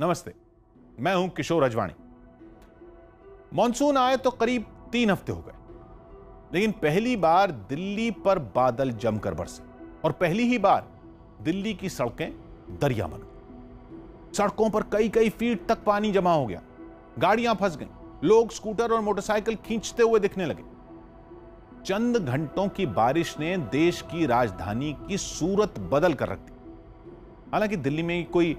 नमस्ते, मैं हूँ किशोर अजवाणी। मॉनसून आए तो करीब तीन हफ़्ते हो गए, लेकिन पहली बार दिल्ली पर बादल जमकर बरसे और पहली ही बार दिल्ली की सड़कें दरिया बन गई। सड़कों पर कई कई फीट तक पानी जमा हो गया, गाड़ियाँ फंस गईं, लोग स्कूटर और मोटरसाइकिल खींचते हुए दिखने लगे। चंद घंटों की बारिश ने देश की राजधानी की सूरत बदल कर रख दी। हालाँकि दिल्ली में कोई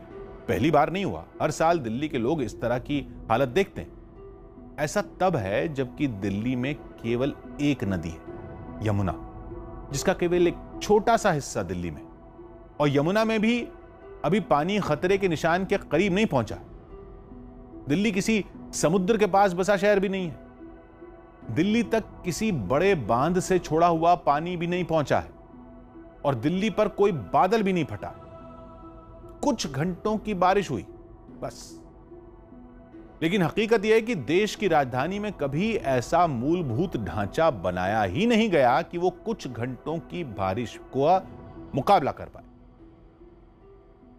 पहली बार नहीं हुआ। हर साल दिल्ली के लोग इस तरह की हालत देखते हैं। ऐसा तब है जबकि दिल्ली में केवल एक नदी है, यमुना, जिसका केवल एक छोटा सा हिस्सा दिल्ली में। और यमुना में भी अभी पानी खतरे के निशान के करीब नहीं पहुँचा। दिल्ली किसी समुद्र के पास बसा शहर भी नहीं है। दिल्ली तक किसी बड़े बाँध से छोड़ा हुआ पानी भी नहीं पहुँचा है। और दिल्ली पर कोई बादल भी नहीं फटा। कुछ घंटों की बारिश हुई, बस। लेकिन हकीकत यह है कि देश की राजधानी में कभी ऐसा मूलभूत ढांचा बनाया ही नहीं गया कि वो कुछ घंटों की बारिश का मुकाबला कर पाए।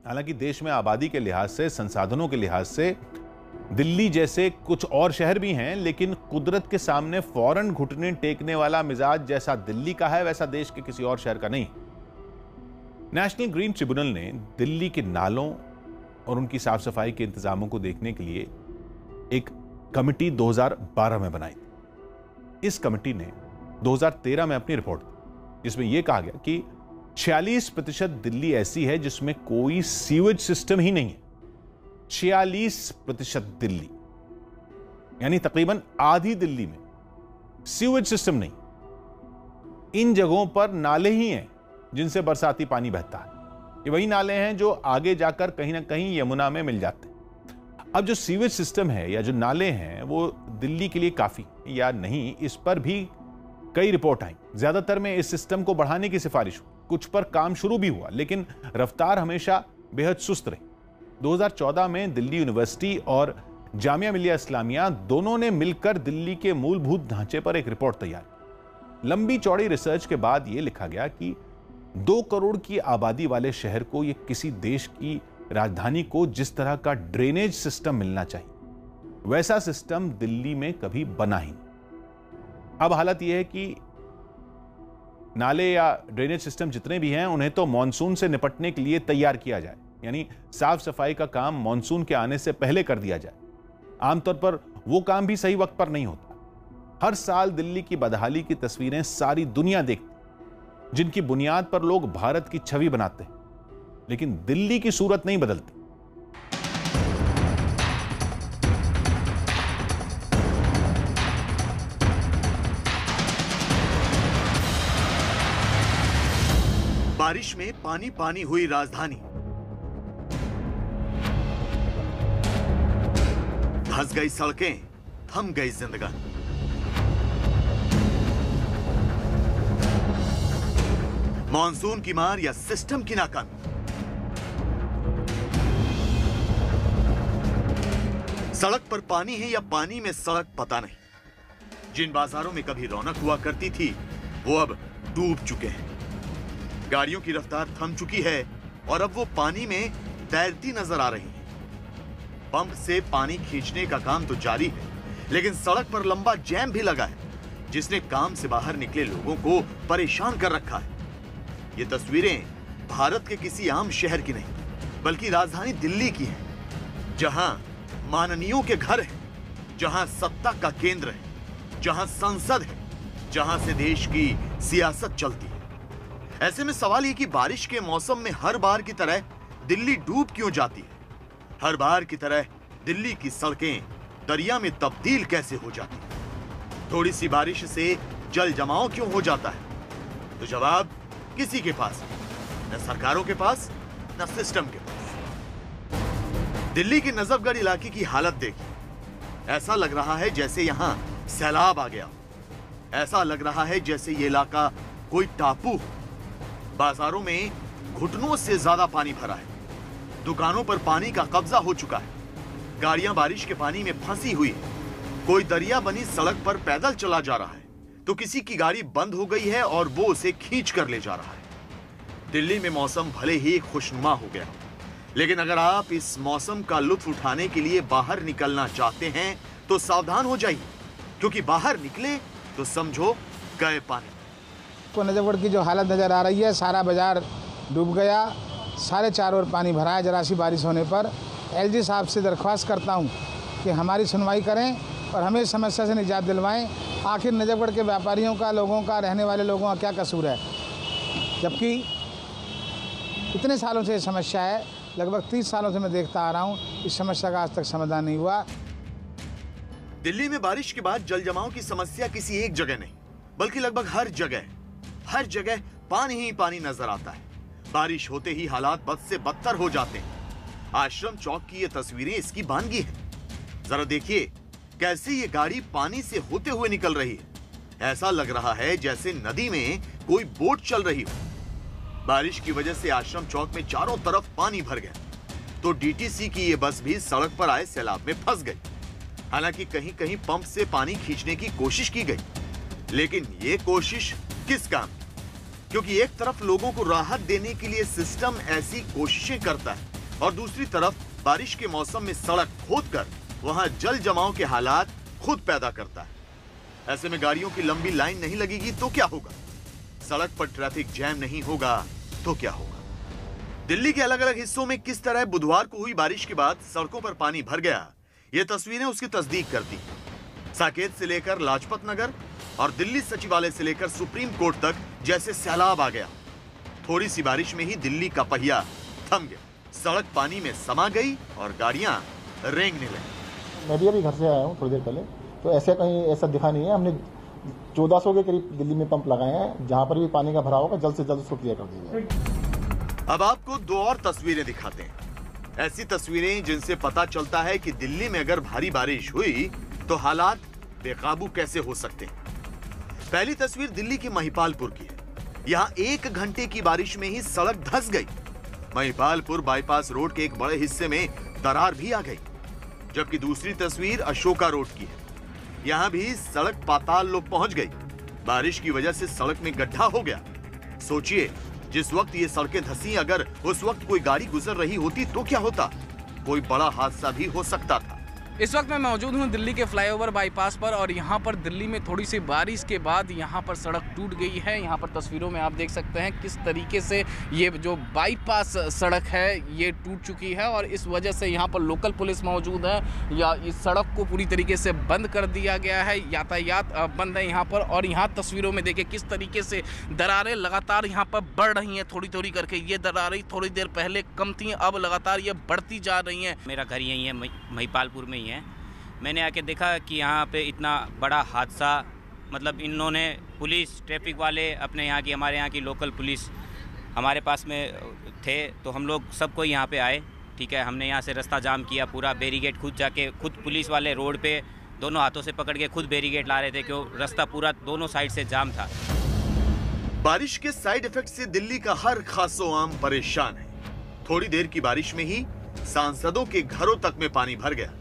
हालाँकि देश में आबादी के लिहाज से, संसाधनों के लिहाज से, दिल्ली जैसे कुछ और शहर भी हैं, लेकिन कुदरत के सामने फ़ौरन घुटने टेकने वाला मिजाज जैसा दिल्ली का है, वैसा देश के किसी और शहर का नहीं। नेशनल ग्रीन ट्रिब्यूनल ने दिल्ली के नालों और उनकी साफ़ सफ़ाई के इंतजामों को देखने के लिए एक कमिटी 2012 में बनाई थी। इस कमिटी ने 2013 में अपनी रिपोर्ट दी। जिसमें यह कहा गया कि 46 प्रतिशत दिल्ली ऐसी है जिसमें कोई सीवेज सिस्टम ही नहीं है। छियालीस प्रतिशत दिल्ली, यानी तकरीबन आधी दिल्ली में सीवेज सिस्टम नहीं। इन जगहों पर नाले ही हैं। जिनसे बरसाती पानी बहता है। ये वही नाले हैं जो आगे जाकर कहीं ना कहीं यमुना में मिल जाते हैं। अब जो सीवेज सिस्टम है या जो नाले हैं, वो दिल्ली के लिए काफ़ी या नहीं, इस पर भी कई रिपोर्ट आई। ज़्यादातर में इस सिस्टम को बढ़ाने की सिफारिश हुई कुछ पर काम शुरू भी हुआ, लेकिन रफ्तार हमेशा बेहद सुस्त रही। 2014 में दिल्ली यूनिवर्सिटी और जामिया मिलिया इस्लामिया दोनों ने मिलकर दिल्ली के मूलभूत ढांचे पर एक रिपोर्ट तैयार लंबी चौड़ी रिसर्च के बाद यह लिखा गया कि दो करोड़ की आबादी वाले शहर को यह किसी देश की राजधानी को जिस तरह का ड्रेनेज सिस्टम मिलना चाहिए, वैसा सिस्टम दिल्ली में कभी बना ही नहीं। अब हालत यह है कि नाले या ड्रेनेज सिस्टम जितने भी हैं, उन्हें तो मानसून से निपटने के लिए तैयार किया जाए। यानी साफ़ सफ़ाई का काम मानसून के आने से पहले कर दिया जाए। आमतौर पर वो काम भी सही वक्त पर नहीं होता। हर साल दिल्ली की बदहाली की तस्वीरें सारी दुनिया देखती जिनकी बुनियाद पर लोग भारत की छवि बनाते हैं, लेकिन दिल्ली की सूरत नहीं बदलती। बारिश में पानी पानी हुई राजधानी। धस गई सड़कें, थम गई जिंदगानी। मानसून की मार या सिस्टम की नाकामी। सड़क पर पानी है या पानी में सड़क पता नहीं। जिन बाजारों में कभी रौनक हुआ करती थी, वो अब डूब चुके हैं। गाड़ियों की रफ्तार थम चुकी है और अब वो पानी में तैरती नज़र आ रही है। पंप से पानी खींचने का काम तो जारी है, लेकिन सड़क पर लंबा जैम भी लगा है, जिसने काम से बाहर निकले लोगों को परेशान कर रखा है। ये तस्वीरें भारत के किसी आम शहर की नहीं, बल्कि राजधानी दिल्ली की है, जहाँ माननीयों के घर है, जहाँ सत्ता का केंद्र है, जहाँ संसद है, जहाँ से देश की सियासत चलती है। ऐसे में सवाल ये कि बारिश के मौसम में हर बार की तरह दिल्ली डूब क्यों जाती है? हर बार की तरह दिल्ली की सड़कें दरिया में तब्दील कैसे हो जाती है? थोड़ी सी बारिश से जल जमाव क्यों हो जाता है? तो जवाब किसी के पास। न सरकारों के पास, न सिस्टम के पास। दिल्ली के नजफगढ़ इलाके की हालत देखिए। ऐसा लग रहा है जैसे यहाँ सैलाब आ गया। ऐसा लग रहा है जैसे ये इलाका कोई टापू बाजारों में घुटनों से ज़्यादा पानी भरा है। दुकानों पर पानी का कब्जा हो चुका है। गाड़ियाँ बारिश के पानी में फंसी हुई है। कोई दरिया बनी सड़क पर पैदल चला जा रहा है। तो किसी की गाड़ी बंद हो गई है और वो उसे खींच कर ले जा रहा है। दिल्ली में मौसम भले ही खुशनुमा हो गया, लेकिन अगर आप इस मौसम का लुत्फ उठाने के लिए बाहर निकलना चाहते हैं तो सावधान हो जाइए, क्योंकि बाहर निकले तो समझो गए पानी। को नजफगढ़ की जो हालत नज़र आ रही है, सारा बाज़ार डूब गया, सारे चारों ओर पानी भरा है जरा सी बारिश होने पर। एलजी साहब से दरख्वास्त करता हूँ कि हमारी सुनवाई करें और हमें इस समस्या से निजात दिलवाएँ। आखिर नजफगढ़ के व्यापारियों का, लोगों का, रहने वाले लोगों का क्या कसूर है? जबकि इतने सालों से ये समस्या है, लगभग तीस सालों से मैं देखता आ रहा हूँ, इस समस्या का आज तक समाधान नहीं हुआ। दिल्ली में बारिश के बाद जल जमाव की समस्या किसी एक जगह नहीं, बल्कि लगभग हर जगह हर जगह पानी ही पानी नज़र आता है। बारिश होते ही हालात बद से बदतर हो जाते हैं। आश्रम चौक की ये तस्वीरें इसकी बानगी है। जरा देखिए कैसे ये गाड़ी पानी से होते हुए निकल रही है? ऐसा लग रहा है जैसे नदी में कोई बोट चल रही हो। बारिश की वजह से आश्रम चौक में चारों तरफ़ पानी भर गया। तो डीटीसी की ये बस भी सड़क पर आए सैलाब में फंस गई। हालाँकि कहीं कहीं पंप से पानी खींचने की कोशिश की गई। लेकिन ये कोशिश किस काम? क्योंकि एक तरफ़ लोगों को राहत देने के लिए सिस्टम ऐसी कोशिशें करता है और दूसरी तरफ़ बारिश के मौसम में सड़क खोदकर वहाँ जल जमाव के हालात खुद पैदा करता है। ऐसे में गाड़ियों की लंबी लाइन नहीं लगेगी तो क्या होगा? सड़क पर ट्रैफ़िक जैम नहीं होगा तो क्या होगा? दिल्ली के अलग अलग हिस्सों में किस तरह बुधवार को हुई बारिश के बाद सड़कों पर पानी भर गया, ये तस्वीरें उसकी तस्दीक करती साकेत से लेकर लाजपत नगर और दिल्ली सचिवालय से लेकर सुप्रीम कोर्ट तक जैसे सैलाब आ गया। थोड़ी सी बारिश में ही दिल्ली का पहिया थम गया। सड़क पानी में समा गई और गाड़ियाँ रेंगने लगी। मैं भी अभी घर से आया हूँ थोड़ी देर पहले। तो ऐसे कहीं ऐसा दिखा नहीं है। हमने चौदह सौ के करीब दिल्ली में पंप लगाए हैं, जहाँ पर भी पानी का भराव होगा, जल्द से जल्द उसको क्लियर कर दीजिए अब आपको दो और तस्वीरें दिखाते हैं। ऐसी तस्वीरें जिनसे पता चलता है कि दिल्ली में अगर भारी बारिश हुई तो हालात बेकाबू कैसे हो सकते हैं। पहली तस्वीर दिल्ली के महिपालपुर की है। यहाँ एक घंटे की बारिश में ही सड़क धस गई। महिपालपुर बाईपास रोड के एक बड़े हिस्से में दरार भी आ गई। जबकि दूसरी तस्वीर अशोका रोड की है। यहाँ भी सड़क पाताल लोग पहुँच गई। बारिश की वजह से सड़क में गड्ढा हो गया। सोचिए, जिस वक्त ये सड़कें धसी, अगर उस वक्त कोई गाड़ी गुजर रही होती तो क्या होता? कोई बड़ा हादसा भी हो सकता था। इस वक्त मैं मौजूद हूँ दिल्ली के फ्लाईओवर बाईपास पर और यहाँ पर दिल्ली में थोड़ी सी बारिश के बाद यहाँ पर सड़क टूट गई है। यहाँ पर तस्वीरों में आप देख सकते हैं किस तरीके से ये जो बाईपास सड़क है, ये टूट चुकी है और इस वजह से यहाँ पर लोकल पुलिस मौजूद है। या इस सड़क को पूरी तरीके से बंद कर दिया गया है, यातायात बंद है यहाँ पर और यहाँ तस्वीरों में देखें किस तरीके से दरारें लगातार यहाँ पर बढ़ रही हैं थोड़ी थोड़ी करके। ये दरारें थोड़ी देर पहले कम थी, अब लगातार ये बढ़ती जा रही हैं। मेरा घर यहीं है महिपालपुर में ही है। मैंने आके देखा कि यहाँ पे इतना बड़ा हादसा मतलब इन्होंने पुलिस, ट्रैफ़िक वाले अपने यहाँ की, हमारे यहाँ की लोकल पुलिस हमारे पास में थे। तो हम लोग सबको यहाँ पे आए, ठीक है। हमने यहाँ से रास्ता जाम किया, पूरा बैरिगेट खुद जाके, खुद पुलिस वाले रोड पे दोनों हाथों से पकड़ के खुद बैरिगेट ला रहे थे क्यों रास्ता पूरा दोनों साइड से जाम था। बारिश के साइड इफ़ेक्ट से दिल्ली का हर खासो आम परेशान है। थोड़ी देर की बारिश में ही सांसदों के घरों तक में पानी भर गया।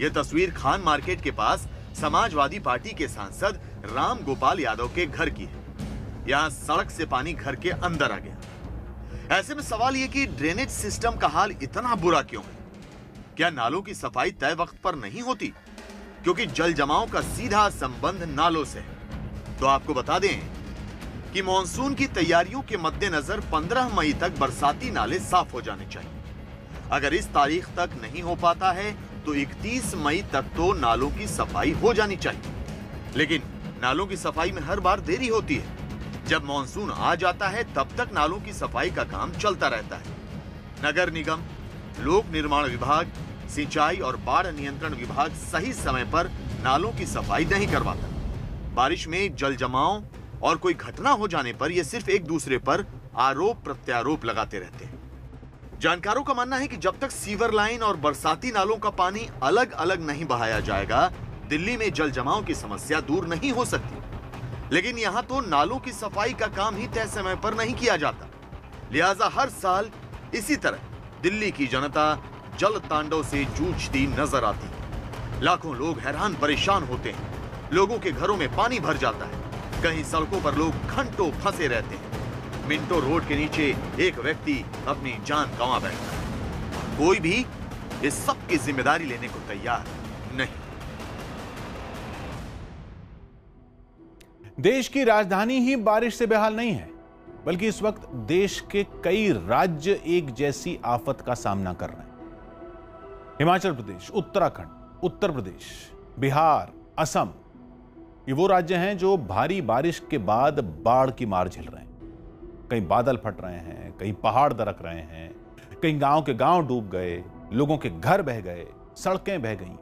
यह तस्वीर खान मार्केट के पास समाजवादी पार्टी के सांसद राम गोपाल यादव के घर की है। यहाँ सड़क से पानी घर के अंदर आ गया। ऐसे में सवाल यह कि ड्रेनेज सिस्टम का हाल इतना बुरा क्यों है? क्या नालों की सफ़ाई तय वक्त पर नहीं होती? क्योंकि जल जमाव का सीधा संबंध नालों से है। तो आपको बता दें कि मानसून की तैयारियों के मद्देनजर 15 मई तक बरसाती नाले साफ़ हो जाने चाहिए। अगर इस तारीख तक नहीं हो पाता है तो 31 मई तक तो नालों की सफ़ाई हो जानी चाहिए। लेकिन नालों की सफ़ाई में हर बार देरी होती है। जब मानसून आ जाता है, तब तक नालों की सफ़ाई का काम चलता रहता है। नगर निगम, लोक निर्माण विभाग, सिंचाई और बाढ़ नियंत्रण विभाग सही समय पर नालों की सफ़ाई नहीं करवाता। बारिश में जल जमाव और कोई घटना हो जाने पर यह सिर्फ़ एक दूसरे पर आरोप प्रत्यारोप लगाते रहते हैं। जानकारों का मानना है कि जब तक सीवर लाइन और बरसाती नालों का पानी अलग अलग नहीं बहाया जाएगा, दिल्ली में जल जमाव की समस्या दूर नहीं हो सकती। लेकिन यहाँ तो नालों की सफ़ाई का काम ही तय समय पर नहीं किया जाता। लिहाजा हर साल इसी तरह दिल्ली की जनता जल तांडव से जूझती नज़र आती है। लाखों लोग हैरान परेशान होते हैं। लोगों के घरों में पानी भर जाता है। कहीं सड़कों पर लोग घंटों फंसे रहते हैं। मिंटो रोड के नीचे एक व्यक्ति अपनी जान गंवा बैठा कोई भी इस सब की ज़िम्मेदारी लेने को तैयार नहीं। देश की राजधानी ही बारिश से बेहाल नहीं है, बल्कि इस वक्त देश के कई राज्य एक जैसी आफत का सामना कर रहे हैं। हिमाचल प्रदेश, उत्तराखंड, उत्तर प्रदेश, बिहार, असम, ये वो राज्य हैं जो भारी बारिश के बाद बाढ़ की मार झेल रहे हैं। कहीं बादल फट रहे हैं, कहीं पहाड़ दरक रहे हैं, कहीं गाँव के गाँव डूब गए, लोगों के घर बह गए, सड़कें बह गईं।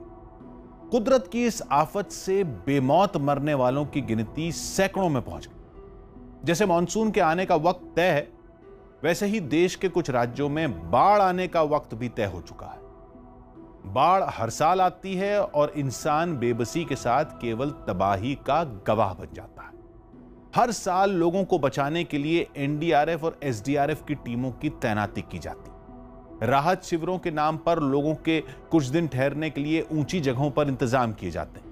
कुदरत की इस आफत से बेमौत मरने वालों की गिनती सैकड़ों में पहुँच गई। जैसे मानसून के आने का वक्त तय है, वैसे ही देश के कुछ राज्यों में बाढ़ आने का वक्त भी तय हो चुका है। बाढ़ हर साल आती है और इंसान बेबसी के साथ केवल तबाही का गवाह बन जाता है। हर साल लोगों को बचाने के लिए एनडीआरएफ और एसडीआरएफ की टीमों की तैनाती की जाती। राहत शिविरों के नाम पर लोगों के कुछ दिन ठहरने के लिए ऊँची जगहों पर इंतज़ाम किए जाते हैं।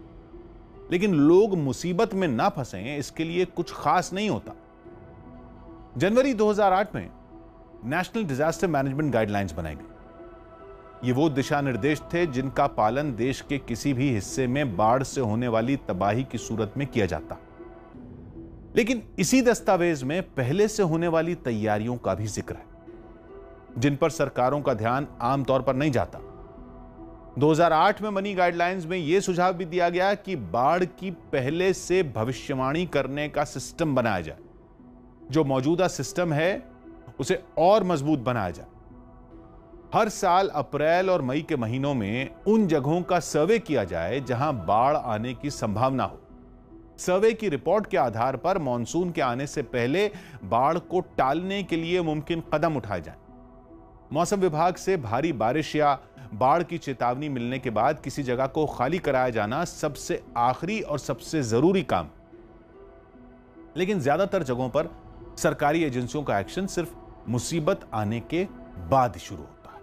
लेकिन लोग मुसीबत में ना फंसे, इसके लिए कुछ खास नहीं होता। जनवरी 2008 में नेशनल डिजास्टर मैनेजमेंट गाइडलाइंस बनाई गई। ये वो दिशा निर्देश थे जिनका पालन देश के किसी भी हिस्से में बाढ़ से होने वाली तबाही की सूरत में किया जाता। लेकिन इसी दस्तावेज़ में पहले से होने वाली तैयारियों का भी ज़िक्र है, जिन पर सरकारों का ध्यान आमतौर पर नहीं जाता। 2008 में बनी गाइडलाइंस में यह सुझाव भी दिया गया कि बाढ़ की पहले से भविष्यवाणी करने का सिस्टम बनाया जाए। जो मौजूदा सिस्टम है, उसे और मज़बूत बनाया जाए। हर साल अप्रैल और मई के महीनों में उन जगहों का सर्वे किया जाए जहाँ बाढ़ आने की संभावना हो। सर्वे की रिपोर्ट के आधार पर मानसून के आने से पहले बाढ़ को टालने के लिए मुमकिन कदम उठाए जाएँ। मौसम विभाग से भारी बारिश या बाढ़ की चेतावनी मिलने के बाद किसी जगह को खाली कराया जाना सबसे आखिरी और सबसे ज़रूरी काम। लेकिन ज़्यादातर जगहों पर सरकारी एजेंसियों का एक्शन सिर्फ़ मुसीबत आने के बाद शुरू होता है।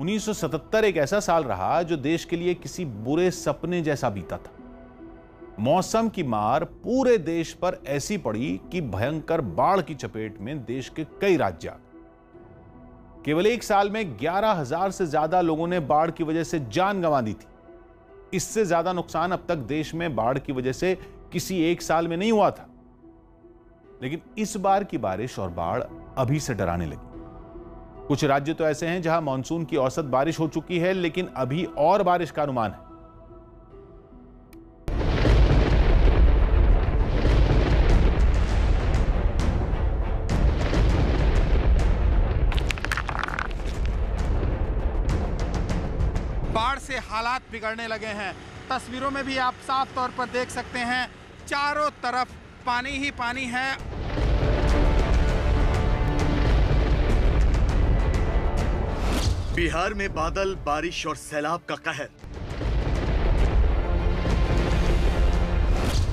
1977 एक ऐसा साल रहा जो देश के लिए किसी बुरे सपने जैसा बीता था। मौसम की मार पूरे देश पर ऐसी पड़ी कि भयंकर बाढ़ की चपेट में देश के कई राज्य आ केवल एक साल में ग्यारह हज़ार से ज़्यादा लोगों ने बाढ़ की वजह से जान गंवा दी थी। इससे ज़्यादा नुकसान अब तक देश में बाढ़ की वजह से किसी एक साल में नहीं हुआ था। लेकिन इस बार की बारिश और बाढ़ अभी से डराने लगी। कुछ राज्य तो ऐसे हैं जहाँ मानसून की औसत बारिश हो चुकी है, लेकिन अभी और बारिश का अनुमान है। से हालात बिगड़ने लगे हैं। तस्वीरों में भी आप साफ़ तौर पर देख सकते हैं, चारों तरफ़ पानी ही पानी है। बिहार में बादल, बारिश और सैलाब का कहर।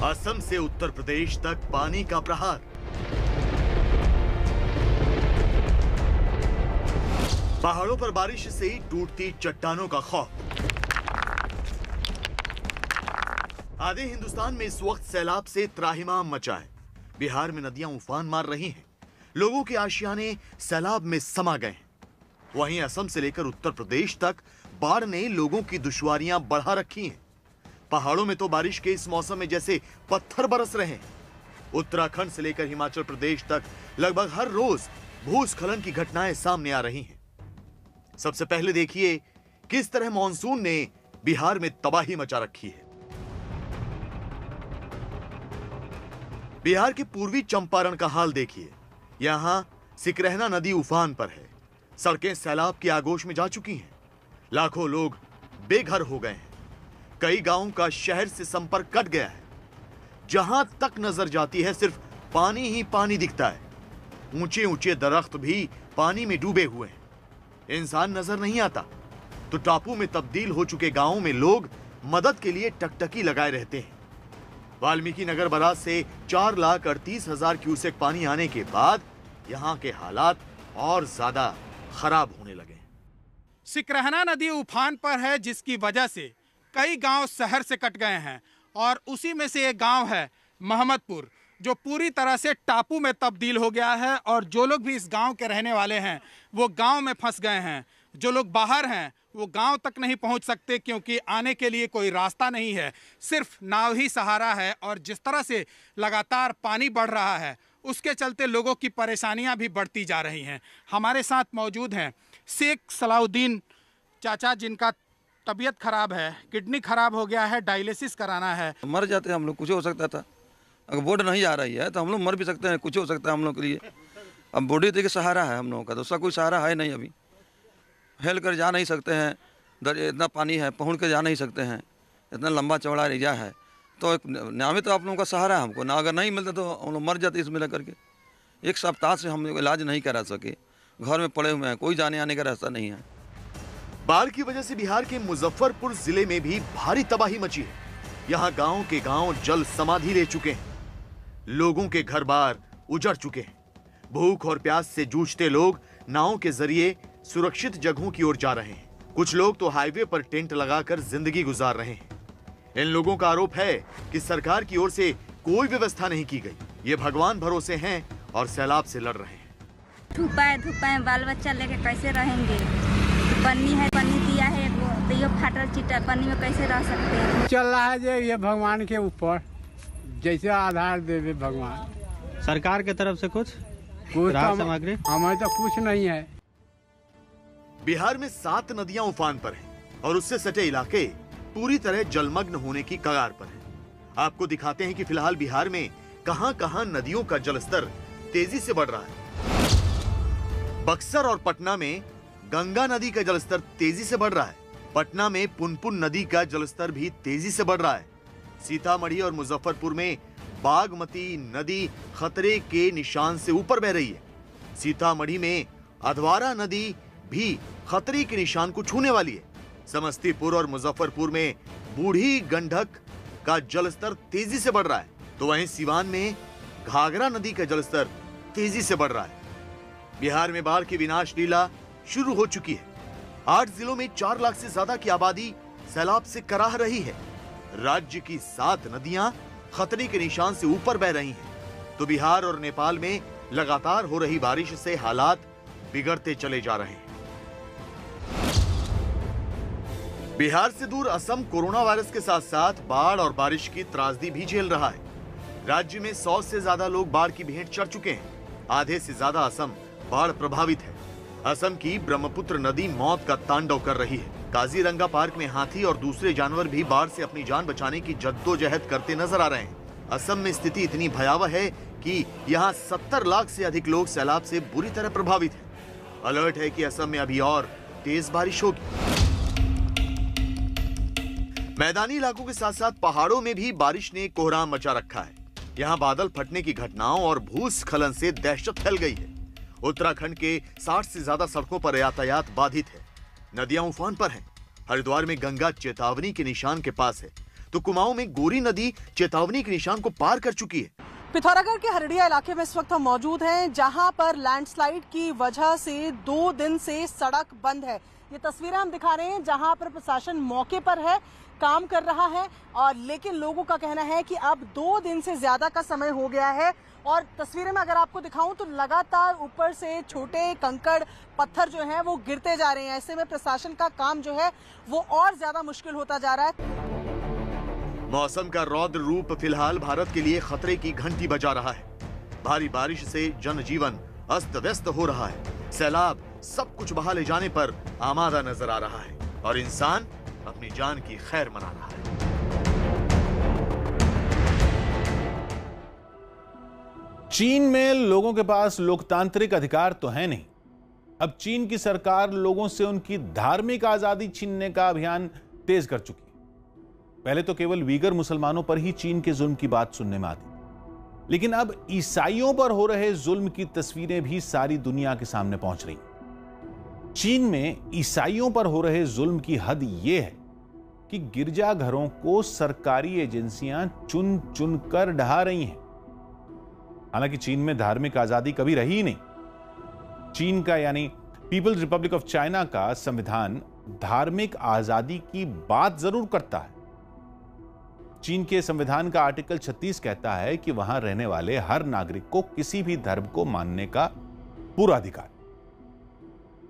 असम से उत्तर प्रदेश तक पानी का प्रहार। पहाड़ों पर बारिश से टूटती चट्टानों का खौफ। आधे हिंदुस्तान में इस वक्त सैलाब से त्राहिमाम मचा है। बिहार में नदियाँ उफान मार रही हैं। लोगों के आशियाने सैलाब में समा गए हैं। वहीं असम से लेकर उत्तर प्रदेश तक बाढ़ ने लोगों की दुश्वारियाँ बढ़ा रखी हैं। पहाड़ों में तो बारिश के इस मौसम में जैसे पत्थर बरस रहे हैं। उत्तराखंड से लेकर हिमाचल प्रदेश तक लगभग हर रोज भूस्खलन की घटनाएँ सामने आ रही हैं। सबसे पहले देखिए, किस तरह मानसून ने बिहार में तबाही मचा रखी है। बिहार के पूर्वी चंपारण का हाल देखिए। यहाँ सिकरहना नदी उफान पर है। सड़कें सैलाब की आगोश में जा चुकी हैं। लाखों लोग बेघर हो गए हैं। कई गाँवों का शहर से संपर्क कट गया है। जहाँ तक नज़र जाती है, सिर्फ़ पानी ही पानी दिखता है। ऊँचे ऊँचे दरख्त भी पानी में डूबे हुए हैं। इंसान नज़र नहीं आता। तो टापू में तब्दील हो चुके गाँवों में लोग मदद के लिए टकटकी लगाए रहते हैं। वाल्मीकि नगर बराज से चार लाख अड़तीस हज़ार क्यूसेक पानी आने के बाद यहाँ के हालात और ज़्यादा खराब होने लगे सिकरहना नदी उफान पर है, जिसकी वजह से कई गाँव शहर से कट गए हैं और उसी में से एक गाँव है महमदपुर जो पूरी तरह से टापू में तब्दील हो गया है और जो लोग भी इस गाँव के रहने वाले हैं, वो गाँव में फंस गए हैं। जो लोग बाहर हैं वो गाँव तक नहीं पहुँच सकते क्योंकि आने के लिए कोई रास्ता नहीं है। सिर्फ़ नाव ही सहारा है और जिस तरह से लगातार पानी बढ़ रहा है, उसके चलते लोगों की परेशानियाँ भी बढ़ती जा रही हैं। हमारे साथ मौजूद हैं शेख सलाउद्दीन चाचा, जिनका तबीयत खराब है, किडनी खराब हो गया है, डायलिसिस कराना है। मर जाते हैं हम लोग, कुछ हो सकता था। अगर बोर्ड नहीं आ रही है तो हम लोग मर भी सकते हैं, कुछ हो सकता है हम लोग के लिए। अब बॉडी देखिए सहारा है हम लोगों का दूसरा कोई सहारा है नहीं अभी। हेल कर जा नहीं सकते हैं। दर इतना पानी है, पहुँच कर जा नहीं सकते हैं। इतना लंबा चौड़ा एरिया है। तो एक नामे तो आप लोगों का सहारा है हमको। ना अगर नहीं मिलता तो हम लोग मर जाते इसमें लग करके। एक सप्ताह से हम लोग इलाज नहीं करा सके। घर में पड़े हुए हैं, कोई जाने आने का रास्ता नहीं है। बाढ़ की वजह से बिहार के मुजफ्फरपुर ज़िले में भी भारी तबाही मची है। यहाँ गाँव के गाँव जल समाधि ले चुके हैं। लोगों के घर बार उजड़ चुके हैं। भूख और प्यास से जूझते लोग नाव के ज़रिए सुरक्षित जगहों की ओर जा रहे हैं। कुछ लोग तो हाईवे पर टेंट लगाकर ज़िंदगी गुजार रहे हैं। इन लोगों का आरोप है कि सरकार की ओर से कोई व्यवस्था नहीं की गई। ये भगवान भरोसे हैं और सैलाब से लड़ रहे हैं। धुपाए धुपाए बाल बच्चा लेके कैसे रहेंगे? पन्नी है पन्नी दिया है वो तो ये फाटल चिटा पन्नी में कैसे रह सकते हैं? चल रहा है जो ये भगवान के ऊपर। जैसे आधार देवे भगवान। सरकार के तरफ़ से कुछ? कुछ तो सामग्री? हमें तो कुछ नहीं है। बिहार में सात नदियाँ उफान पर हैं और उससे सटे इलाके पूरी तरह जलमग्न होने की कगार पर हैं। आपको दिखाते हैं कि फ़िलहाल बिहार में कहां-कहां नदियों का जलस्तर तेज़ी से बढ़ रहा है। बक्सर और पटना में गंगा नदी का जलस्तर तेज़ी से बढ़ रहा है। पटना में पुनपुन नदी का जलस्तर भी तेज़ी से बढ़ रहा है। सीतामढ़ी और मुजफ्फरपुर में बागमती नदी खतरे के निशान से ऊपर बह रही है। सीतामढ़ी में अधवारा नदी भी खतरे के निशान को छूने वाली है। समस्तीपुर और मुजफ्फरपुर में बूढ़ी गंडक का जलस्तर तेज़ी से बढ़ रहा है। तो वहीं सिवान में घाघरा नदी का जलस्तर तेज़ी से बढ़ रहा है। बिहार में बाढ़ की विनाश लीला शुरू हो चुकी है। आठ जिलों में चार लाख से ज़्यादा की आबादी सैलाब से कराह रही है। राज्य की सात नदियाँ खतरे के निशान से ऊपर बह रही हैं। तो बिहार और नेपाल में लगातार हो रही बारिश से हालात बिगड़ते चले जा रहे हैं। बिहार से दूर असम कोरोना वायरस के साथ साथ बाढ़ और बारिश की त्रासदी भी झेल रहा है। राज्य में सौ से ज़्यादा लोग बाढ़ की भेंट चढ़ चुके हैं। आधे से ज़्यादा असम बाढ़ प्रभावित है। असम की ब्रह्मपुत्र नदी मौत का तांडव कर रही है। काजीरंगा पार्क में हाथी और दूसरे जानवर भी बाढ़ से अपनी जान बचाने की जद्दोजहद करते नज़र आ रहे हैं। असम में स्थिति इतनी भयावह है कि यहाँ 70 लाख से अधिक लोग सैलाब से बुरी तरह प्रभावित हैं। अलर्ट है कि असम में अभी और तेज बारिश होगी। मैदानी इलाकों के साथ साथ पहाड़ों में भी बारिश ने कोहराम मचा रखा है। यहाँ बादल फटने की घटनाओं और भूस्खलन से दहशत फैल गई है। उत्तराखंड के 60 से ज़्यादा सड़कों पर यातायात बाधित है। नदियाँ उफान पर हैं। हरिद्वार में गंगा चेतावनी के निशान के पास है। तो कुमाऊं में गोरी नदी चेतावनी के निशान को पार कर चुकी है। पिथौरागढ़ के हरडिया इलाके में इस वक्त हम मौजूद हैं, जहाँ पर लैंडस्लाइड की वजह से दो दिन से सड़क बंद है। ये तस्वीरें हम दिखा रहे हैं, जहाँ पर प्रशासन मौके पर है। काम कर रहा है और लेकिन लोगों का कहना है कि अब दो दिन से ज़्यादा का समय हो गया है और तस्वीरें में अगर आपको दिखाऊँ तो लगातार ऊपर से छोटे कंकड़ पत्थर जो हैं वो गिरते जा रहे हैं। ऐसे में प्रशासन का काम जो है वो और ज़्यादा मुश्किल होता जा रहा है। मौसम का रौद्र रूप फ़िलहाल भारत के लिए खतरे की घंटी बजा रहा है। भारी बारिश से जनजीवन अस्त व्यस्त हो रहा है। सैलाब सब कुछ बहा ले जाने पर आमादा नज़र आ रहा है और इंसान अपनी जान की खैर मना रहा है। चीन में लोगों के पास लोकतांत्रिक अधिकार तो है नहीं। अब चीन की सरकार लोगों से उनकी धार्मिक आज़ादी छीनने का अभियान तेज कर चुकी है। पहले तो केवल वीगर मुसलमानों पर ही चीन के जुल्म की बात सुनने में आती लेकिन अब ईसाइयों पर हो रहे जुल्म की तस्वीरें भी सारी दुनिया के सामने पहुँच रही चीन में ईसाइयों पर हो रहे जुल्म की हद यह है कि गिरजाघरों को सरकारी एजेंसियाँ चुन चुन कर ढहा रही हैं। हालाँकि चीन में धार्मिक आज़ादी कभी रही ही नहीं। चीन का यानी पीपल्स रिपब्लिक ऑफ़ चाइना का संविधान धार्मिक आज़ादी की बात ज़रूर करता है। चीन के संविधान का आर्टिकल 36 कहता है कि वहाँ रहने वाले हर नागरिक को किसी भी धर्म को मानने का पूरा अधिकार।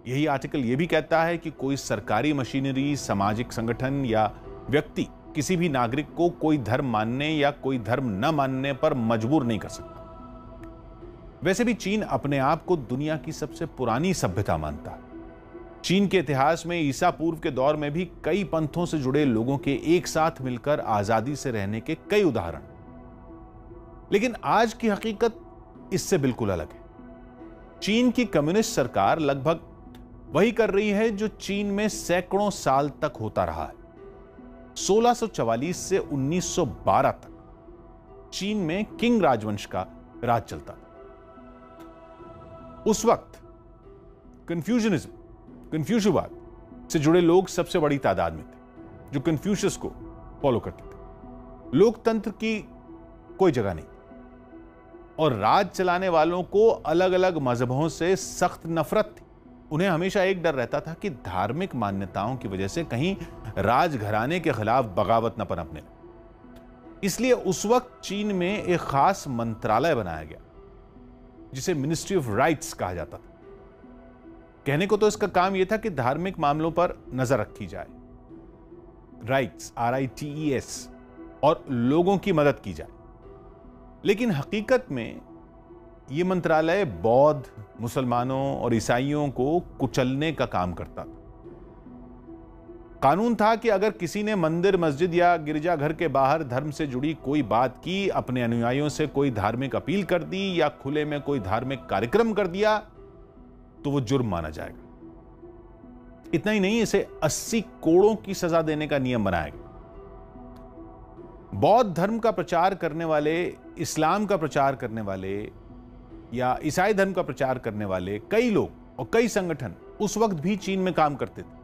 यही आर्टिकल यह भी कहता है कि कोई सरकारी मशीनरी, सामाजिक संगठन या व्यक्ति किसी भी नागरिक को कोई धर्म मानने या कोई धर्म न मानने पर मजबूर नहीं कर सकता। वैसे भी चीन अपने आप को दुनिया की सबसे पुरानी सभ्यता मानता है। चीन के इतिहास में, ईसा पूर्व के दौर में भी कई पंथों से जुड़े लोगों के एक साथ मिलकर आज़ादी से रहने के कई उदाहरण। लेकिन आज की हकीकत इससे बिल्कुल अलग है। चीन की कम्युनिस्ट सरकार लगभग वही कर रही है जो चीन में सैकड़ों साल तक होता रहा है। 1644 से 1912 तक चीन में किंग राजवंश का राज चलता था। उस वक्त कंफ्यूजनिज्म कंफ्यूशवाद से जुड़े लोग सबसे बड़ी तादाद में थे, जो कंफ्यूशस को फॉलो करते थे। लोकतंत्र की कोई जगह नहीं और राज चलाने वालों को अलग अलग मजहबों से सख्त नफरत थी। उन्हें हमेशा एक डर रहता था कि धार्मिक मान्यताओं की वजह से कहीं राजघराने के खिलाफ बगावत न पनपने। इसलिए उस वक्त चीन में एक खास मंत्रालय बनाया गया, जिसे मिनिस्ट्री ऑफ़ राइट्स कहा जाता था। कहने को तो इसका काम यह था कि धार्मिक मामलों पर नज़र रखी जाए। Rights R I T E S और लोगों की मदद की जाए। लेकिन हकीकत में यह मंत्रालय बौद्ध, मुसलमानों और ईसाइयों को कुचलने का काम करता था। कानून था कि अगर किसी ने मंदिर, मस्जिद या गिरजाघर के बाहर धर्म से जुड़ी कोई बात की, अपने अनुयायियों से कोई धार्मिक अपील कर दी या खुले में कोई धार्मिक कार्यक्रम कर दिया तो वो जुर्म माना जाएगा। इतना ही नहीं, इसे 80 कोड़ों की सजा देने का नियम बनाया गया। बौद्ध धर्म का प्रचार करने वाले, इस्लाम का प्रचार करने वाले या ईसाई धर्म का प्रचार करने वाले कई लोग और कई संगठन उस वक्त भी चीन में काम करते थे।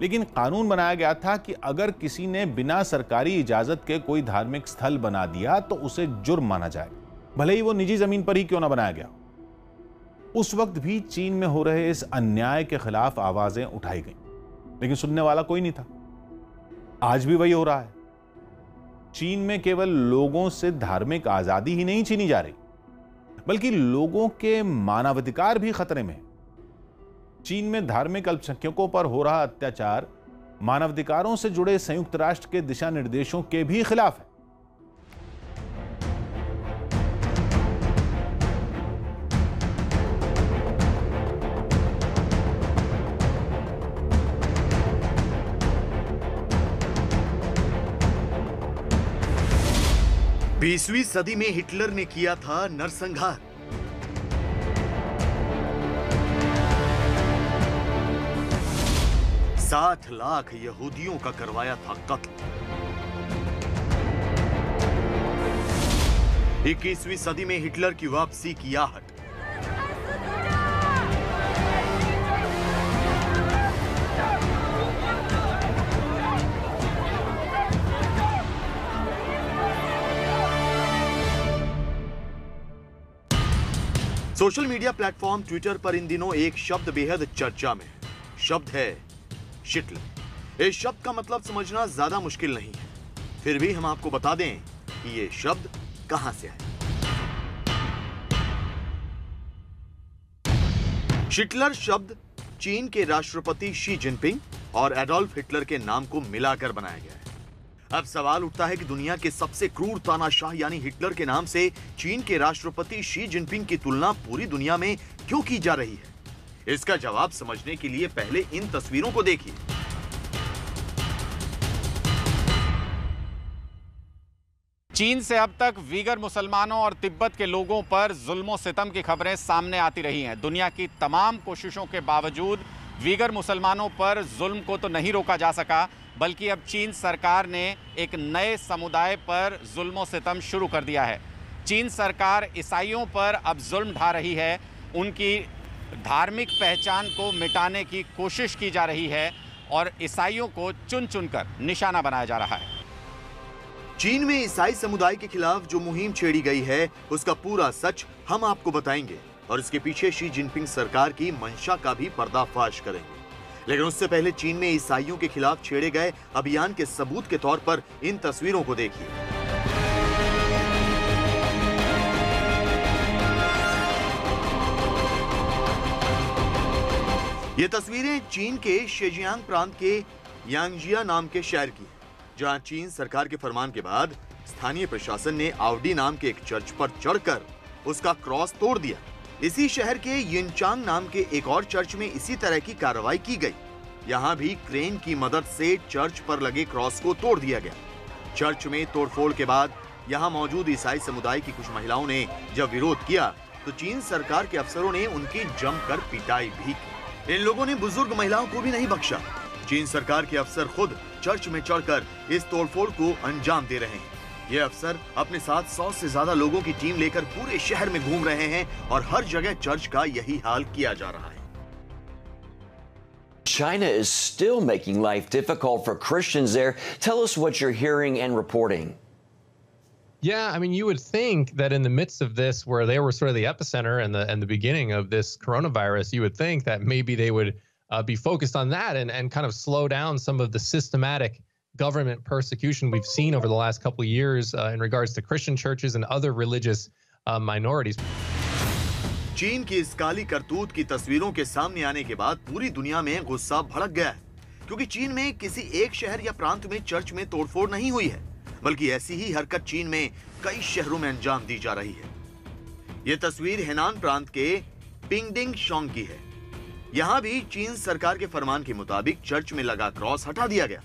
लेकिन कानून बनाया गया था कि अगर किसी ने बिना सरकारी इजाज़त के कोई धार्मिक स्थल बना दिया तो उसे जुर्म माना जाएगा भले ही वो निजी ज़मीन पर ही क्यों ना बनाया गया उस वक्त भी चीन में हो रहे इस अन्याय के खिलाफ आवाज़ें उठाई गई, लेकिन सुनने वाला कोई नहीं था। आज भी वही हो रहा है। चीन में केवल लोगों से धार्मिक आज़ादी ही नहीं छीनी जा रही। बल्कि लोगों के मानवाधिकार भी खतरे में चीन में धार्मिक अल्पसंख्यकों पर हो रहा अत्याचार मानवाधिकारों से जुड़े संयुक्त राष्ट्र के दिशा निर्देशों के भी खिलाफ है। बीसवीं सदी में हिटलर ने किया था नरसंहार। साठ लाख यहूदियों का करवाया था कत्ल। इक्कीसवीं सदी में हिटलर की वापसी की आहट। सोशल मीडिया प्लेटफॉर्म ट्विटर पर इन दिनों एक शब्द बेहद चर्चा में है। शब्द है शिटलर इस शब्द का मतलब समझना ज़्यादा मुश्किल नहीं है। फिर भी हम आपको बता दें कि ये शब्द कहाँ से है शिटलर शब्द चीन के राष्ट्रपति शी जिनपिंग और एडोल्फ हिटलर के नाम को मिलाकर बनाया गया है। अब सवाल उठता है कि दुनिया के सबसे क्रूर तानाशाह यानी हिटलर के नाम से चीन के राष्ट्रपति शी जिनपिंग की तुलना पूरी दुनिया में क्यों की जा रही है? इसका जवाब समझने के लिए पहले इन तस्वीरों को देखिए। चीन से अब तक वीगर मुसलमानों और तिब्बत के लोगों पर जुल्म सितम की खबरें सामने आती रही हैं। दुनिया की तमाम कोशिशों के बावजूद वीगर मुसलमानों पर जुल्म को तो नहीं रोका जा सका बल्कि अब चीन सरकार ने एक नए समुदाय पर जुल्म सितम शुरू कर दिया है। चीन सरकार ईसाइयों पर अब जुल्म ढा रही है। उनकी धार्मिक पहचान को मिटाने की कोशिश की जा रही है और ईसाइयों को चुन चुनकर निशाना बनाया जा रहा है। चीन में ईसाई समुदाय के खिलाफ जो मुहिम छेड़ी गई है, उसका पूरा सच हम आपको बताएँगे। और इसके पीछे शी जिनपिंग सरकार की मंशा का भी पर्दाफाश करेंगे। लेकिन उससे पहले चीन में ईसाइयों के खिलाफ छेड़े गए अभियान के सबूत के तौर पर इन तस्वीरों को देखिए। ये तस्वीरें चीन के शेजियांग प्रांत के यांगजिया नाम के शहर की हैं, जहाँ चीन सरकार के फरमान के बाद स्थानीय प्रशासन ने आवडी नाम के एक चर्च पर चढ़कर उसका क्रॉस तोड़ दिया। इसी शहर के यिनचांग नाम के एक और चर्च में इसी तरह की कार्रवाई की गई। यहाँ भी क्रेन की मदद से चर्च पर लगे क्रॉस को तोड़ दिया गया। चर्च में तोड़फोड़ के बाद यहाँ मौजूद ईसाई समुदाय की कुछ महिलाओं ने जब विरोध किया तो चीन सरकार के अफसरों ने उनकी जमकर पिटाई भी की। इन लोगों ने बुज़ुर्ग महिलाओं को भी नहीं बख्शा। चीन सरकार के अफसर खुद चर्च में चढ़कर इस तोड़फोड़ को अंजाम दे रहे हैं। ये अफसर अपने साथ सौ से ज्यादा लोगों की टीम लेकर पूरे शहर में घूम रहे हैं और हर जगह चर्च का यही हाल किया जा रहा है China is still making life difficult for Christians there. Tell us what you're hearing and reporting. Yeah, I mean, you would think that in the midst of this, where they were sort of the epicenter and the and the beginning of this coronavirus, you would think that maybe they would uh, be focused on that and and kind of slow down some of the systematic government persecution we've seen over the last couple of years uh, in regards to Christian churches and other religious uh, minorities. चीन की इस काली करतूत की तस्वीरों के सामने आने के बाद पूरी दुनिया में गुस्सा भड़क गया है क्योंकि चीन में किसी एक शहर या प्रांत में चर्च में तोड़फोड़ नहीं हुई है बल्कि ऐसी ही हरकत चीन में कई शहरों में अंजाम दी जा रही है। ये तस्वीर हेनान प्रांत के पिंगडिंग शोंग की है। यहाँ भी चीन सरकार के फरमान के मुताबिक चर्च में लगा क्रॉस हटा दिया गया।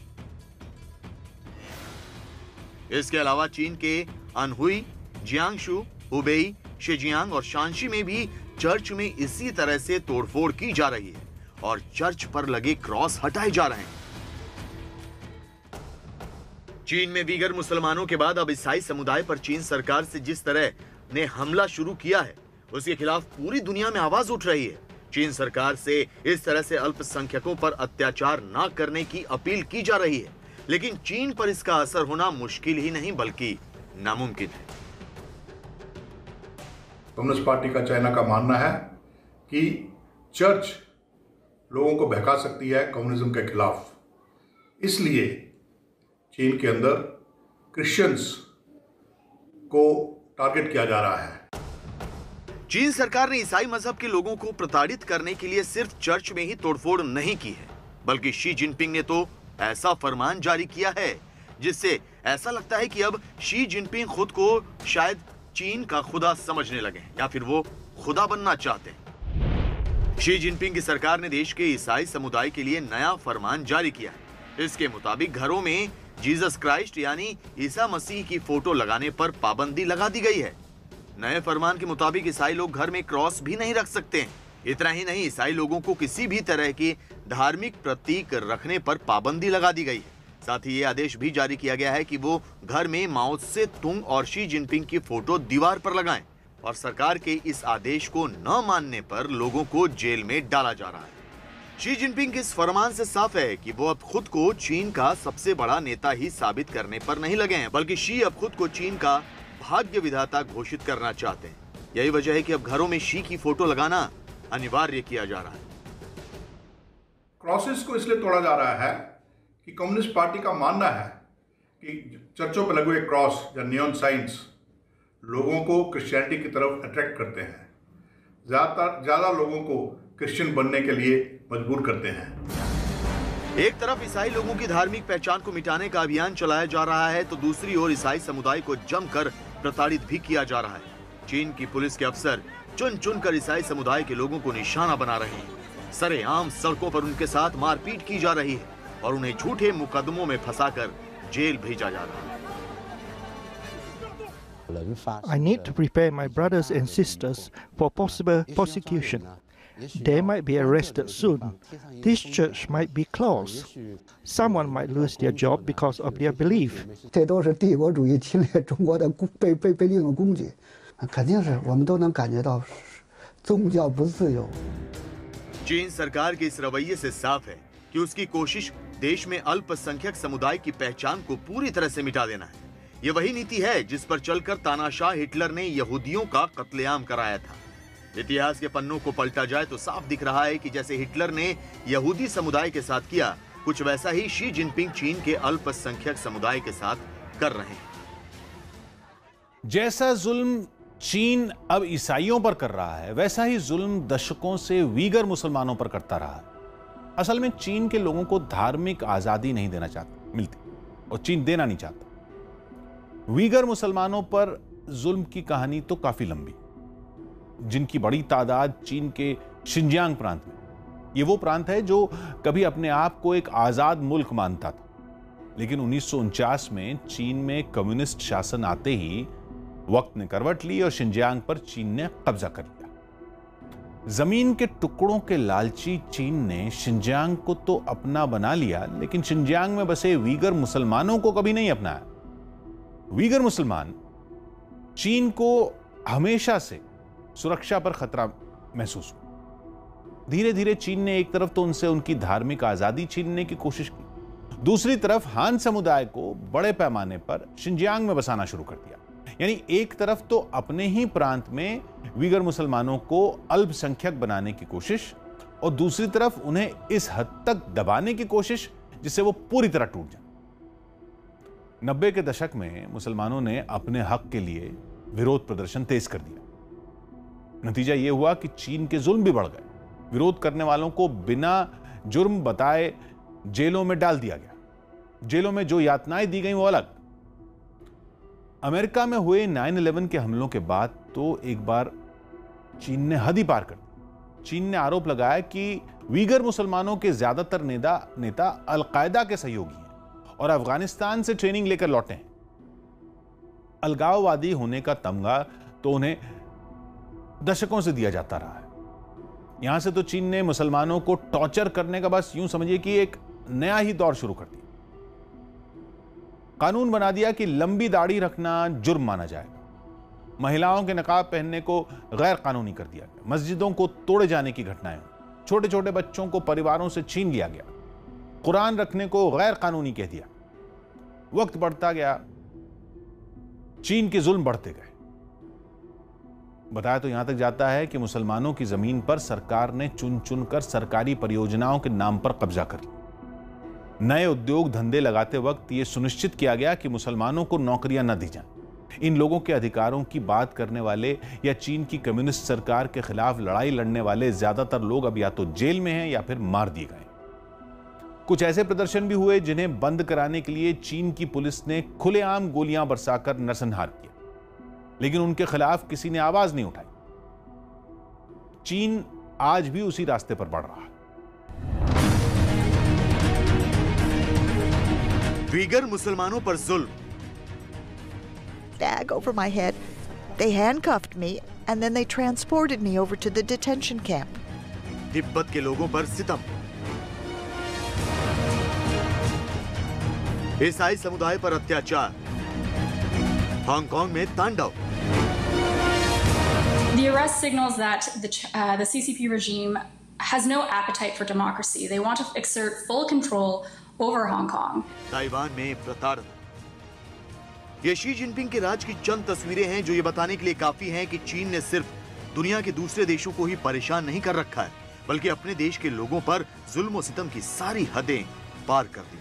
इसके अलावा चीन के अनहुई, जियांगशु, हुबेई, शेजियांग और शांशी में भी चर्च में इसी तरह से तोड़फोड़ की जा रही है और चर्च पर लगे क्रॉस हटाए जा रहे हैं। चीन में बीगर मुसलमानों के बाद अब ईसाई समुदाय पर चीन सरकार से जिस तरह ने हमला शुरू किया है, उसके खिलाफ पूरी दुनिया में आवाज़ उठ रही है। चीन सरकार से इस तरह से अल्पसंख्यकों पर अत्याचार न करने की अपील की जा रही है। लेकिन चीन पर इसका असर होना मुश्किल ही नहीं बल्कि नामुमकिन है। कम्युनिस्ट पार्टी का चाइना का मानना है कि चर्च लोगों को बहका सकती है कम्युनिज्म के खिलाफ। इसलिए चीन के अंदर क्रिश्चियंस को टारगेट किया जा रहा है। चीन सरकार ने ईसाई मज़हब के लोगों को प्रताड़ित करने के लिए सिर्फ़ चर्च में ही तोड़फोड़ नहीं की है बल्कि शी जिनपिंग ने तो ऐसा फरमान जारी किया है, जिससे ऐसा लगता है कि अब शी जिनपिंग खुद को शायद चीन का खुदा समझने लगे या फिर वो खुदा बनना चाहते हैं। शी जिनपिंग की सरकार ने देश के ईसाई समुदाय के लिए नया फरमान जारी किया है। इसके मुताबिक घरों में जीसस क्राइस्ट यानी ईसा मसीह की फ़ोटो लगाने पर पाबंदी लगा दी गई है। नए फरमान के मुताबिक ईसाई लोग घर में क्रॉस भी नहीं रख सकते इतना ही नहीं, ईसाई लोगों को किसी भी तरह की धार्मिक प्रतीक रखने पर पाबंदी लगा दी गई। है साथ ही ये आदेश भी जारी किया गया है कि वो घर में माओ से तुंग और शी जिनपिंग की फ़ोटो दीवार पर लगाएँ और सरकार के इस आदेश को न मानने पर लोगों को जेल में डाला जा रहा है। शी जिनपिंग के इस फरमान से साफ़ है कि वो अब खुद को चीन का सबसे बड़ा नेता ही साबित करने पर नहीं लगे हैं, बल्कि शी अब खुद को चीन का भाग्य विधाता घोषित करना चाहते हैं। यही वजह है कि अब घरों में शी की फ़ोटो लगाना अनिवार्य किया जा रहा है। क्रॉसेस को इसलिए तोड़ा जा रहा है कि कम्युनिस्ट पार्टी का मानना है कि चर्चों पर लगे हुए क्रॉस या नियॉन साइंस लोगों को क्रिश्चियनिटी की तरफ़ अट्रैक्ट करते हैं। ज़्यादातर, ज़्यादा लोगों को क्रिश्चियन बनने के लिए मजबूर करते हैं। एक तरफ़ ईसाई लोगों की धार्मिक पहचान को मिटाने का अभियान चलाया जा रहा है तो दूसरी ओर ईसाई समुदाय को जमकर प्रताड़ित भी किया जा रहा है। चीन की पुलिस के अफसर चुन चुन कर ईसाई समुदाय के लोगों को निशाना बना रहे हैं। सरेआम सड़कों पर उनके साथ मारपीट की जा रही है और उन्हें झूठे मुकदमों में फंसाकर जेल भेजा जा रहा है I need to prepare my brothers and sisters for possible persecution. They might be arrested soon. This church might be closed. Someone might lose their job because of their belief. 这都是帝国主义侵略中国的攻被被被令的攻击，肯定是我们都能感觉到宗教不自由。 चीन सरकार के इस रवैये से साफ़ है कि उसकी कोशिश देश में अल्पसंख्यक समुदाय की पहचान को पूरी तरह से मिटा देना है। ये वही नीति है जिस पर चलकर तानाशाह हिटलर ने यहूदियों का कत्लेआम कराया था। इतिहास के पन्नों को पलटा जाए तो साफ़ दिख रहा है कि जैसे हिटलर ने यहूदी समुदाय के साथ किया, कुछ वैसा ही शी जिनपिंग चीन के अल्पसंख्यक समुदाय के साथ कर रहे हैं। जैसा जुल्म चीन अब ईसाइयों पर कर रहा है, वैसा ही जुल्म दशकों से वीगर मुसलमानों पर करता रहा असल में चीन के लोगों को धार्मिक आज़ादी नहीं देना चाहता मिलती, और चीन देना नहीं चाहता। वीगर मुसलमानों पर जुल्म की कहानी तो काफ़ी लंबी। जिनकी बड़ी तादाद चीन के शिंजियांग प्रांत में। ये वो प्रांत है जो कभी अपने आप को एक आज़ाद मुल्क मानता था। लेकिन उन्नीस सौ उनचास में चीन में कम्युनिस्ट शासन आते ही वक्त ने करवट ली और शिंजियांग पर चीन ने कब्जा कर लिया। ज़मीन के टुकड़ों के लालची चीन ने शिंजियांग को तो अपना बना लिया, लेकिन शिंजियांग में बसे वीगर मुसलमानों को कभी नहीं अपनाया। वीगर मुसलमान चीन को हमेशा से सुरक्षा पर खतरा महसूस हुआ। धीरे धीरे चीन ने एक तरफ़ तो उनसे उनकी धार्मिक आज़ादी छीनने की कोशिश की, दूसरी तरफ़ हान समुदाय को बड़े पैमाने पर शिंजियांग में बसाना शुरू कर दिया। यानी एक तरफ़ तो अपने ही प्रांत में वीगर मुसलमानों को अल्पसंख्यक बनाने की कोशिश और दूसरी तरफ़ उन्हें इस हद तक दबाने की कोशिश जिससे वो पूरी तरह टूट जाए। नब्बे के दशक में मुसलमानों ने अपने हक के लिए विरोध प्रदर्शन तेज कर दिया। नतीजा यह हुआ कि चीन के जुल्म भी बढ़ गए। विरोध करने वालों को बिना जुर्म बताए जेलों में डाल दिया गया। जेलों में जो यातनाएँ दी गई वो अलग अमेरिका में हुए 9/11 के हमलों के बाद तो एक बार चीन ने हद ही पार कर चीन ने आरोप लगाया कि वीगर मुसलमानों के ज़्यादातर नेता नेता अलकायदा के सहयोगी हैं और अफ़गानिस्तान से ट्रेनिंग लेकर लौटे हैं। अलगाववादी होने का तमगा तो उन्हें दशकों से दिया जाता रहा है। यहाँ से तो चीन ने मुसलमानों को टॉर्चर करने का बस यूँ समझिए कि एक नया ही दौर शुरू कर दिया। कानून बना दिया कि लंबी दाढ़ी रखना जुर्म माना जाएगा। महिलाओं के नकाब पहनने को गैर कानूनी कर दिया गया। मस्जिदों को तोड़े जाने की घटनाएँ छोटे छोटे बच्चों को परिवारों से छीन लिया गया। कुरान रखने को गैर कानूनी कह दिया। वक्त बढ़ता गया। चीन के जुल्म बढ़ते गए। बताया तो यहाँ तक जाता है कि मुसलमानों की ज़मीन पर सरकार ने चुन चुनकर सरकारी परियोजनाओं के नाम पर कब्जा कर लिया नए उद्योग धंधे लगाते वक्त यह सुनिश्चित किया गया कि मुसलमानों को नौकरियाँ न दी जाएँ। इन लोगों के अधिकारों की बात करने वाले या चीन की कम्युनिस्ट सरकार के खिलाफ लड़ाई लड़ने वाले ज़्यादातर लोग अब या तो जेल में हैं या फिर मार दिए गए कुछ ऐसे प्रदर्शन भी हुए जिन्हें बंद कराने के लिए चीन की पुलिस ने खुलेआम गोलियाँ बरसाकर नरसंहार किया। लेकिन उनके खिलाफ किसी ने आवाज़ नहीं उठाई। चीन आज भी उसी रास्ते पर बढ़ रहा है। वीगर मुसलमानों पर जुल्म bag over my head. They handcuffed me and then they transported me over to the detention camp. Tibet के लोगों पर सितम ईसाई समुदाय पर अत्याचार हांगकांग में तांडव The arrest signals that the, uh, the CCP regime has no appetite for democracy. They want to exert full control over Hong Kong. Taiwan में प्रताड़ना ये शी जिनपिंग के राज की चंद तस्वीरें हैं जो ये बताने के लिए काफ़ी हैं कि चीन ने सिर्फ़ दुनिया के दूसरे देशों को ही परेशान नहीं कर रखा है बल्कि अपने देश के लोगों पर जुल्म सितम की सारी हदें पार कर दी।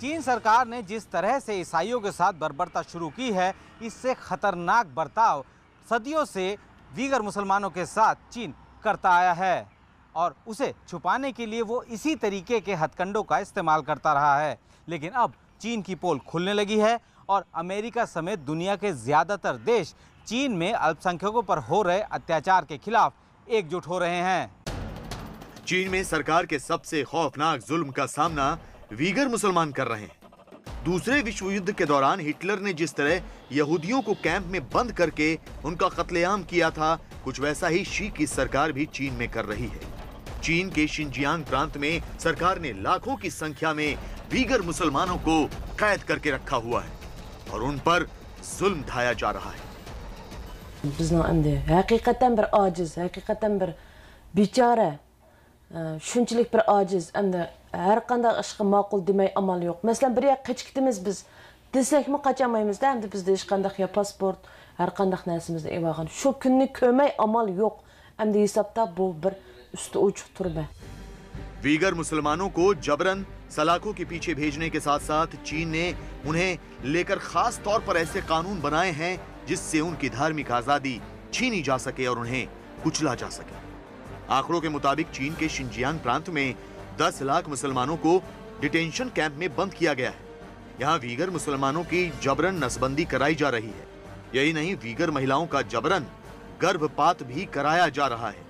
चीन सरकार ने जिस तरह से ईसाइयों के साथ बर्बरता शुरू की है इससे खतरनाक बर्ताव सदियों से दीगर मुसलमानों के साथ चीन करता आया है। और उसे छुपाने के लिए वो इसी तरीके के हथकंडों का इस्तेमाल करता रहा है। लेकिन अब चीन की पोल खुलने लगी है और अमेरिका समेत दुनिया के ज़्यादातर देश चीन में अल्पसंख्यकों पर हो रहे अत्याचार के खिलाफ एकजुट हो रहे हैं। चीन में सरकार के सबसे खौफनाक जुल्म का सामना वीगर मुसलमान कर रहे हैं। दूसरे विश्व युद्ध के दौरान हिटलर ने जिस तरह यहूदियों को कैंप में बंद करके उनका कत्लेआम किया था, कुछ वैसा ही शी की सरकार भी चीन में कर रही है। चीन के शिनजियांग प्रांत में सरकार ने लाखों की संख्या में बीगर मुसलमानों को कैद करके रखा हुआ है और उन पर जुल्म ढाया जा रहा है biz no endi haqiqatan bir ojiz haqiqatan bir bechora shunchalik bir ojiz endi har qanday ishga ma'qul demay amal yo'q masalan bir yoqqa qochib ketamiz biz desakmi qochaolmaymizda endi bizda hech qanday yo pasport har qanday narsamizni evagan shu kunni ko'may amal yo'q endi hisobda bu bir Uyghur मुसलमानों को जबरन सलाखों के पीछे भेजने के साथ साथ चीन ने उन्हें लेकर खास तौर पर ऐसे कानून बनाए हैं जिससे उनकी धार्मिक आज़ादी छीनी जा सके और उन्हें कुचला जा सके। आंकड़ों के मुताबिक चीन के शिंजियांग प्रांत में 10 लाख मुसलमानों को डिटेंशन कैंप में बंद किया गया है। यहाँ वीगर मुसलमानों की जबरन नसबंदी कराई जा रही है। यही नहीं, वीगर महिलाओं का जबरन गर्भपात भी कराया जा रहा है।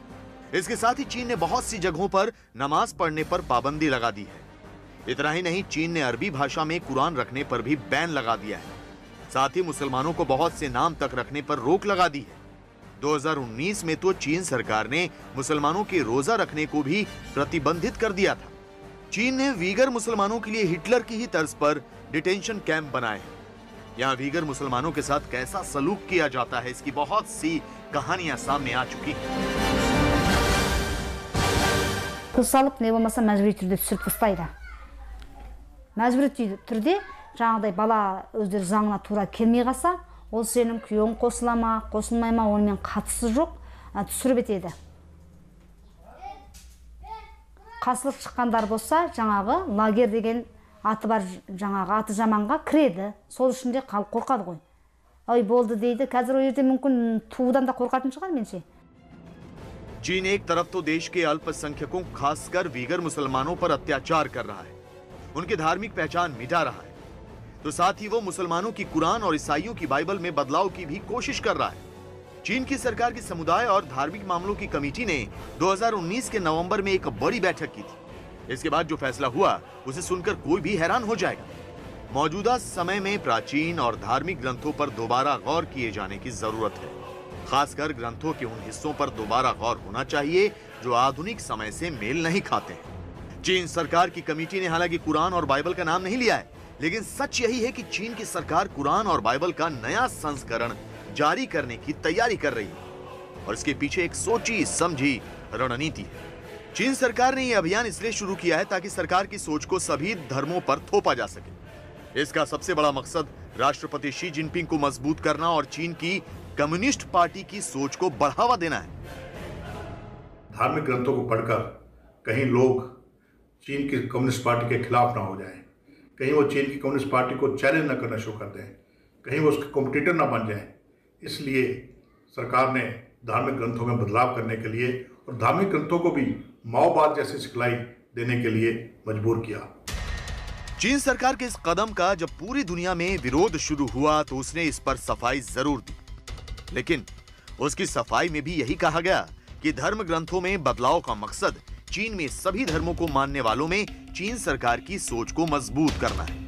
इसके साथ ही चीन ने बहुत सी जगहों पर नमाज़ पढ़ने पर पाबंदी लगा दी है। इतना ही नहीं, चीन ने अरबी भाषा में कुरान रखने पर भी बैन लगा दिया है। साथ ही मुसलमानों को बहुत से नाम तक रखने पर रोक लगा दी है। 2019 में तो चीन सरकार ने मुसलमानों के रोजा रखने को भी प्रतिबंधित कर दिया था। चीन ने वीगर मुसलमानों के लिए हिटलर की ही तर्ज पर डिटेंशन कैंप बनाए हैं। यहाँ वीगर मुसलमानों के साथ कैसा सलूक किया जाता है, इसकी बहुत सी कहानियाँ सामने आ चुकी हैं। Қыз салып не болмаса мәжбүри түрде түсіріп тастайды. Мәжбүри түрде жаңағыдай бала өздері заңына тура келмей қалса ол сенің күйеуің қосыла ма қосылмай ма онымен қатысы жоқ түсіріп етеді. Қарсылық шыққандар болса жаңағы лагерь деген аты бар жаңағы аты жаманға кіреді. Сол үшін де халық қорқады ғой. Ой болды дейді. Қазір ол жерде мүмкін туудан да қорқатын шығар меніңше चीन एक तरफ़ तो देश के अल्पसंख्यकों, खासकर वीगर मुसलमानों पर अत्याचार कर रहा है। उनकी धार्मिक पहचान मिटा रहा है। तो साथ ही वो मुसलमानों की कुरान और ईसाइयों की बाइबल में बदलाव की भी कोशिश कर रहा है। चीन की सरकार की समुदाय और धार्मिक मामलों की कमेटी ने 2019 के नवंबर में एक बड़ी बैठक की थी। इसके बाद जो फैसला हुआ, उसे सुनकर कोई भी हैरान हो जाएगा। मौजूदा समय में प्राचीन और धार्मिक ग्रंथों पर दोबारा गौर किए जाने की ज़रूरत है। खासकर ग्रंथों के उन हिस्सों पर दोबारा गौर होना चाहिए, जो आधुनिक समय से मेल नहीं खाते हैं। चीन सरकार की कमेटी ने हालाँकि कुरान और बाइबल का नाम नहीं लिया है, लेकिन सच यही है कि चीन की सरकार कुरान और बाइबल का नया संस्करण जारी करने की तैयारी कर रही है, और इसके पीछे एक सोची समझी रणनीति है। चीन सरकार ने यह अभियान इसलिए शुरू किया है ताकि सरकार की सोच को सभी धर्मों पर थोपा जा सके। इसका सबसे बड़ा मकसद राष्ट्रपति शी जिनपिंग को मज़बूत करना और चीन की कम्युनिस्ट पार्टी की सोच को बढ़ावा देना है। धार्मिक ग्रंथों को पढ़कर कहीं लोग चीन की कम्युनिस्ट पार्टी के खिलाफ ना हो जाएँ, कहीं वो चीन की कम्युनिस्ट पार्टी को चैलेंज ना करना शुरू कर दें। कहीं वो उसके कॉम्पिटिटर ना बन जाएँ, इसलिए सरकार ने धार्मिक ग्रंथों में बदलाव करने के लिए और धार्मिक ग्रंथों को भी माओवाद जैसी सिखलाई देने के लिए मजबूर किया। चीन सरकार के इस कदम का जब पूरी दुनिया में विरोध शुरू हुआ तो उसने इस पर सफ़ाई ज़रूर दी। लेकिन उसकी सफ़ाई में भी यही कहा गया कि धर्म ग्रंथों में बदलाव का मकसद चीन में सभी धर्मों को मानने वालों में चीन सरकार की सोच को मज़बूत करना है।